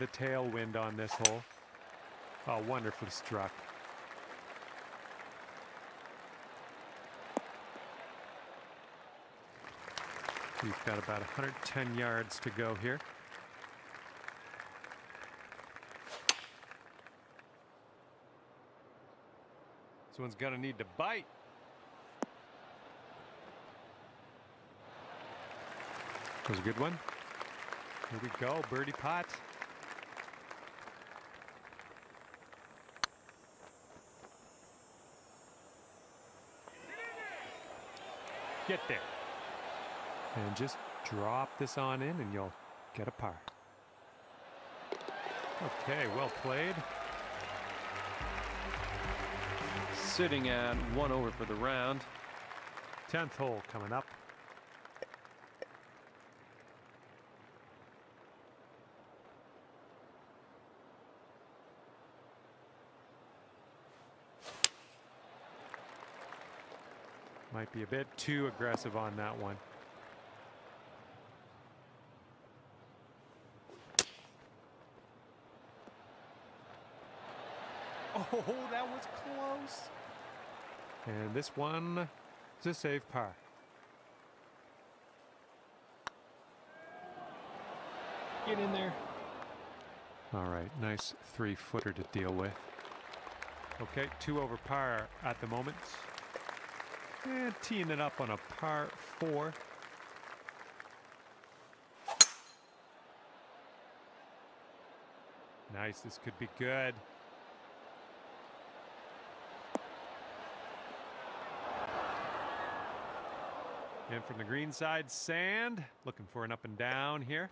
the tailwind on this hole. Oh, wonderfully struck. We've got about 110 yards to go here. This one's going to need to bite. That was a good one. Here we go, birdie putt. Get there. And just drop this on in and you'll get a par. Okay, well played. Sitting at one over for the round. 10th hole coming up. Might be a bit too aggressive on that one. Oh, that was close. And this one is a save par. Get in there. All right, nice three footer to deal with. Okay, two over par at the moment. And teeing it up on a par four. Nice, this could be good. And from the green side, sand. Looking for an up and down here.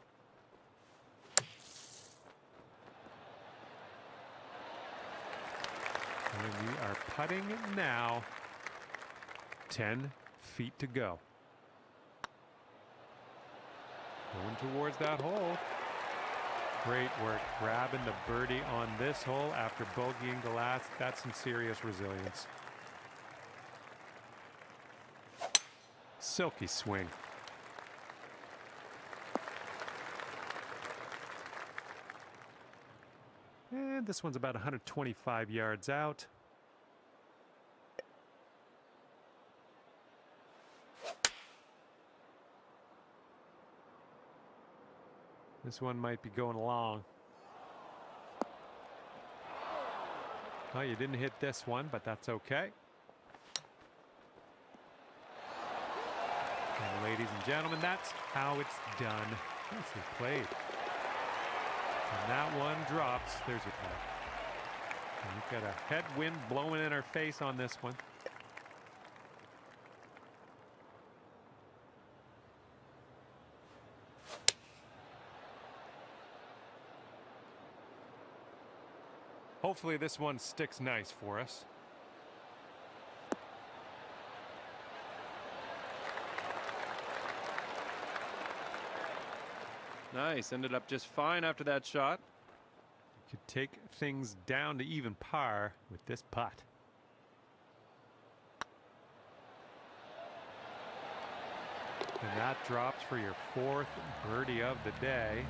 And we are putting now. 10 feet to go. Going towards that hole. Great work grabbing the birdie on this hole after bogeying the last. That's some serious resilience. Silky swing. And this one's about 125 yards out. This one might be going along. Oh, you didn't hit this one, but that's okay. And ladies and gentlemen, that's how it's done. Nicely played. And that one drops. There's your. And we've got a headwind blowing in our face on this one. Hopefully this one sticks nice for us. Nice. Ended up just fine after that shot. Could take things down to even par with this putt. And that drops for your fourth birdie of the day.